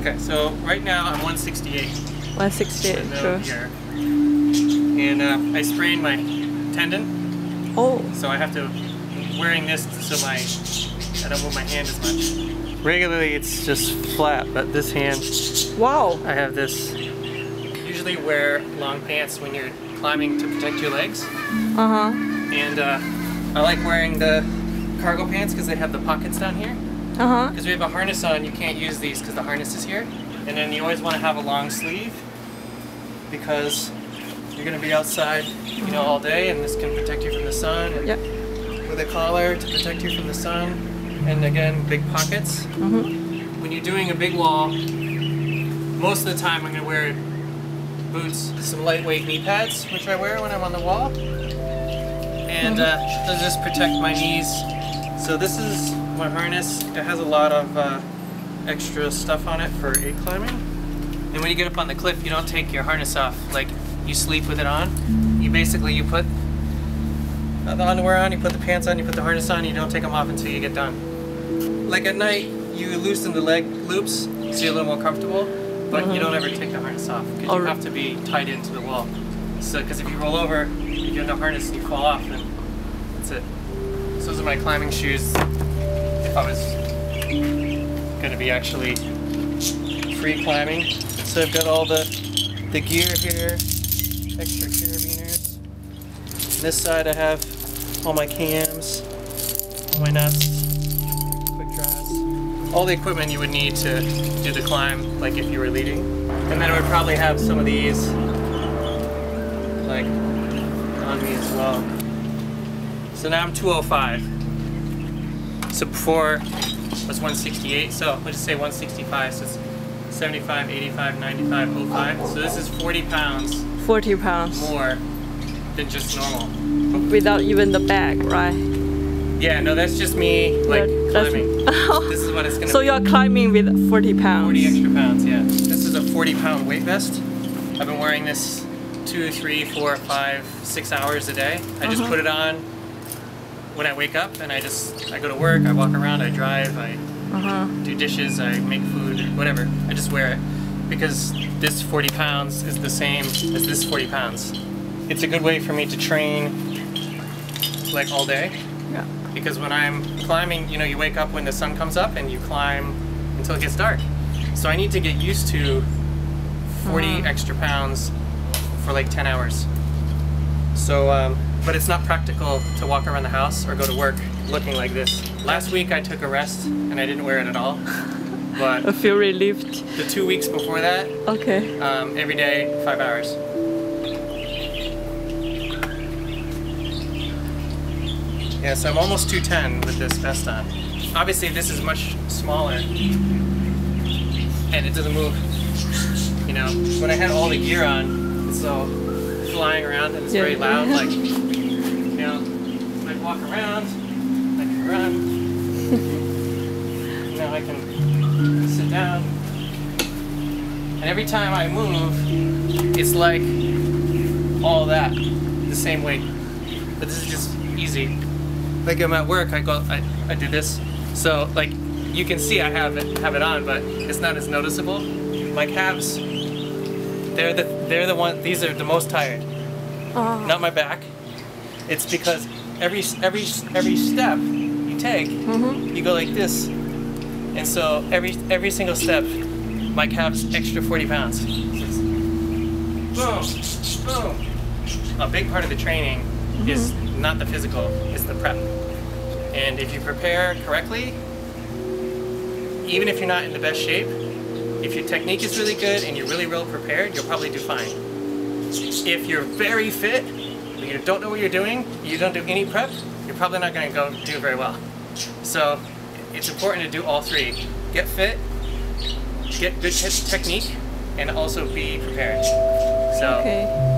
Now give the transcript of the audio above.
Okay, so right now I'm 168. 168, with sure. gear. And uh, I sprained my tendon, Oh, so I have to wearing this so my I don't move my hand as much. Regularly it's just flat, but this hand wow. I have this. Usually wear long pants when you're climbing to protect your legs, Uh-huh. and uh, I like wearing the cargo pants because they have the pockets down here. Uh-huh. Because we have a harness on, you can't use these because the harness is here. And then you always want to have a long sleeve because you're going to be outside, you know, all day, and this can protect you from the sun. Yep. With a collar to protect you from the sun, and again, big pockets. Mm-hmm. When you're doing a big wall, most of the time I'm going to wear boots, some lightweight knee pads, which I wear when I'm on the wall. And uh, those just protect my knees. So this is my harness. It has a lot of uh, extra stuff on it for aid climbing. And when you get up on the cliff, you don't take your harness off. Like you sleep with it on. You basically you put the underwear on, you put the pants on, you put the harness on. You don't take them off until you get done. Like at night, you loosen the leg loops so you're a little more comfortable. But you don't ever take the harness off because you have to be tied into the wall. So because if you roll over, you get in the harness and you fall off, then that's it. So those are my climbing shoes. If I was gonna be actually free climbing. So I've got all the the gear here, extra carabiners. On this side I have all my cams, all my nuts, quick all the equipment you would need to do the climb, like if you were leading. And then I would probably have some of these, like on me as well. So now I'm 205. So before it was 168, so let's just say 165, so it's 75, 85, 95, 05. So this is 40 pounds 40 pounds. more than just normal. Without even the bag, right? Yeah, no, that's just me like climbing. This is what it's gonna so be. you're climbing with 40 pounds. 40 extra pounds, yeah. This is a 40 pound weight vest. I've been wearing this two, three, four, five, six hours a day. I just Uh-huh. put it on when I wake up and I just, I go to work, I walk around, I drive, I Uh-huh. do dishes, I make food, whatever. I just wear it because this 40 pounds is the same as this 40 pounds. It's a good way for me to train like all day Yeah. because when I'm climbing, you know, you wake up when the sun comes up and you climb until it gets dark. So I need to get used to 40 Mhm. extra pounds for like 10 hours. So, um, but it's not practical to walk around the house or go to work looking like this. Last week I took a rest and I didn't wear it at all. But I feel relieved. the two weeks before that, Okay. um, every day, five hours. Yeah, so I'm almost 210 with this vest on. Obviously, this is much smaller, and it doesn't move. You know, when I had all the gear on, it's all flying around and it's Yeah. very loud. Like, I walk around, I can run. now I can sit down. And every time I move, it's like all that, the same weight. But this is just easy. Like I'm at work, I go, I, I do this. So like, you can see I have it, have it on, but it's not as noticeable. My calves, they're the, they're the one, these are the most tired, Oh. not my back. It's because every, every, every step you take, Mm-hmm. you go like this. And so every, every single step, my calves extra 40 pounds. Boom, boom. A big part of the training is not the physical, it's the prep. And if you prepare correctly, even if you're not in the best shape, if your technique is really good and you're really well prepared, you'll probably do fine. If you're very fit, you don't know what you're doing, you don't do any prep, you're probably not going to go do very well. So it's important to do all three. Get fit, get good te- technique, and also be prepared. So Okay.